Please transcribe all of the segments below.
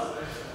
us.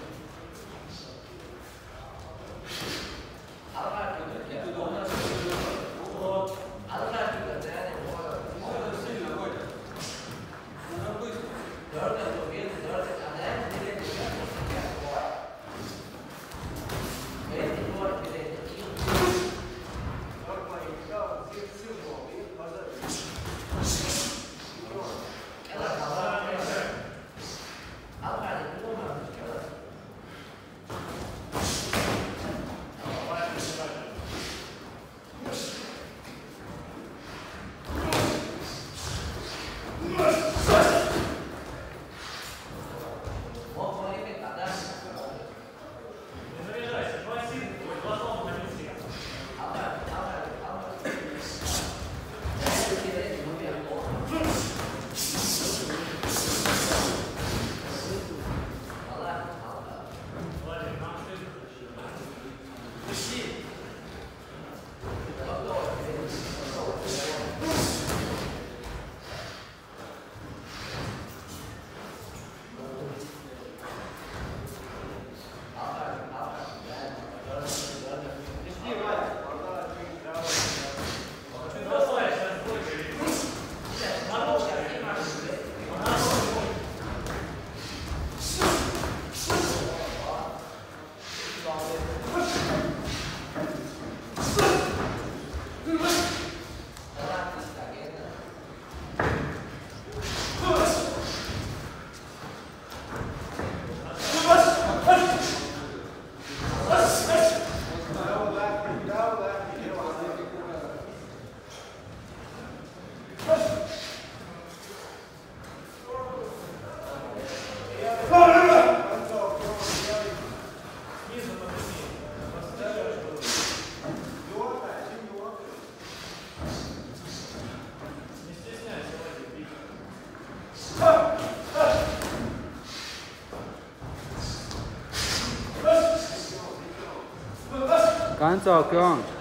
按照刚。